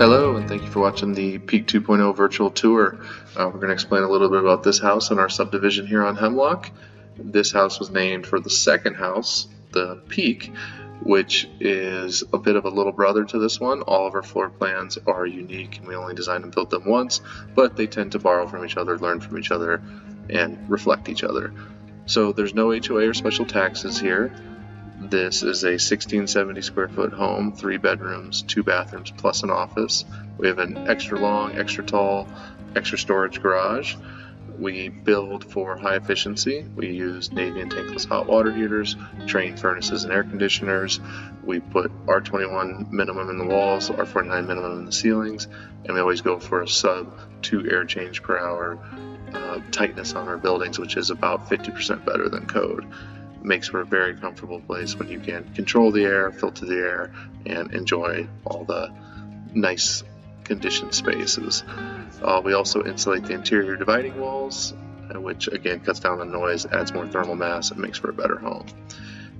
Hello, and thank you for watching the Peak 2.0 virtual tour. Uh, we're going to explain a little bit about this house and our subdivision here on Hemlock. This house was named for the second house, the Peak, which is a bit of a little brother to this one. All of our floor plans are unique, and we only design and build them once, but they tend to borrow from each other, learn from each other, and reflect each other. So there's no HOA or special taxes here. This is a 1670 square foot home, three bedrooms, two bathrooms, plus an office. We have an extra long, extra tall, extra storage garage. We build for high efficiency. We use Navien tankless hot water heaters, Trane furnaces and air conditioners. We put R21 minimum in the walls, R49 minimum in the ceilings, and we always go for a sub two air change per hour uh, tightness on our buildings, which is about 50% better than code makes for a very comfortable place when you can control the air, filter the air, and enjoy all the nice conditioned spaces. Uh, we also insulate the interior dividing walls, uh, which again cuts down on noise, adds more thermal mass, and makes for a better home.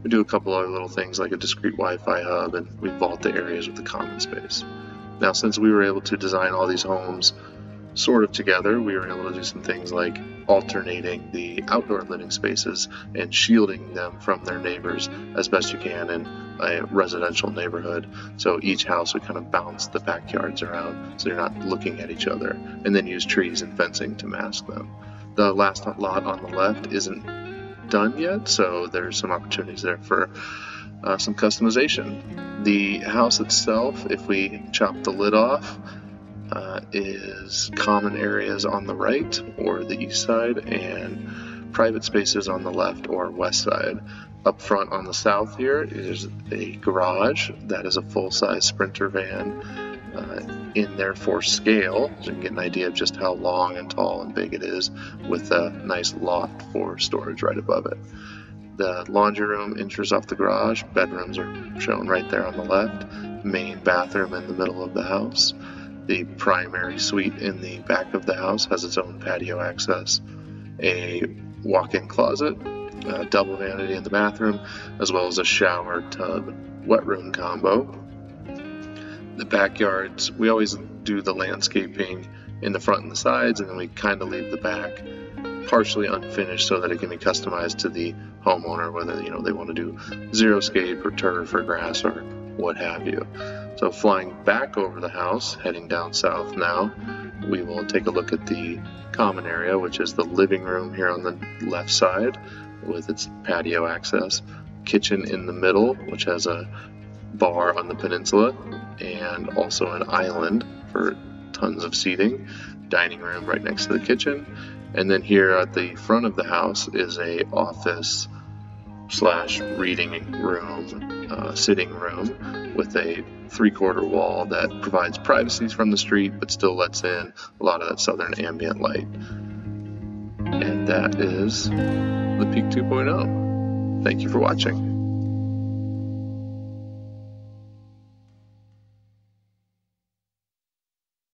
We do a couple other little things like a discrete Wi-Fi hub, and we vault the areas with the common space. Now, since we were able to design all these homes sort of together, we were able to do some things like alternating the outdoor living spaces and shielding them from their neighbors as best you can in a residential neighborhood. So each house would kind of bounce the backyards around so you're not looking at each other, and then use trees and fencing to mask them. The last lot on the left isn't done yet, so there's some opportunities there for uh, some customization. The house itself, if we chop the lid off, uh, is common areas on the right or the east side and private spaces on the left or west side. Up front on the south here is a garage that is a full-size Sprinter van uh, in there for scale, so you can get an idea of just how long and tall and big it is with a nice loft for storage right above it. The laundry room enters off the garage, bedrooms are shown right there on the left, main bathroom in the middle of the house. The primary suite in the back of the house has its own patio access, a walk in closet, a double vanity in the bathroom, as well as a shower tub wet room combo. The backyards, we always do the landscaping in the front and the sides, and then we kind of leave the back partially unfinished so that it can be customized to the homeowner, whether you know they want to do xeriscape or turf or grass or what have you. So flying back over the house, heading down south now, we will take a look at the common area, which is the living room here on the left side with its patio access, kitchen in the middle, which has a bar on the peninsula, and also an island for tons of seating, dining room right next to the kitchen, and then here at the front of the house is a office slash reading room, uh, sitting room with a three quarter wall that provides privacy from the street but still lets in a lot of that southern ambient light. And that is the Peak 2.0. Thank you for watching.